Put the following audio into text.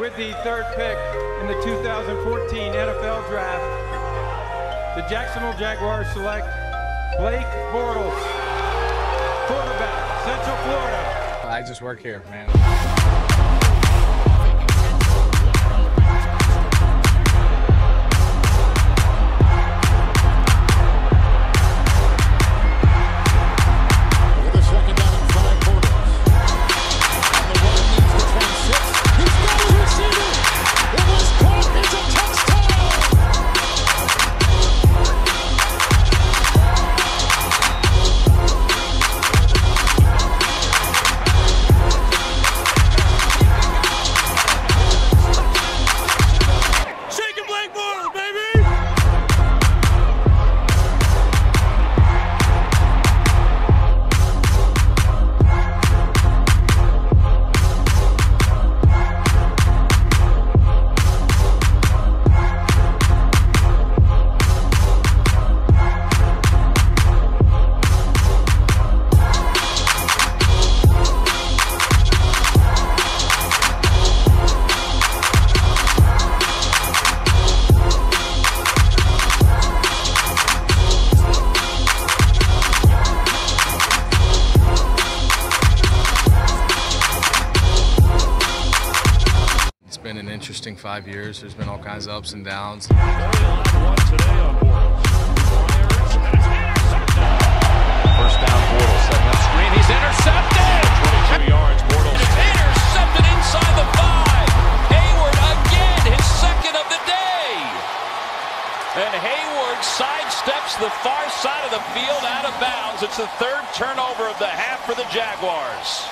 with the third pick in the 2014 NFL Draft, the Jacksonville Jaguars select Blake Bortles, quarterback, Central Florida. I just work here, man. Been an interesting five years. There's been all kinds of ups and downs. Only allowed one today on Bortles. Fires, and it's intercepted. First down, Bortles setting up screen. He's intercepted. 22 yards, Bortles. Intercepted inside the five. Hayward again, his second of the day. And Hayward sidesteps the far side of the field out of bounds. It's the third turnover of the half for the Jaguars.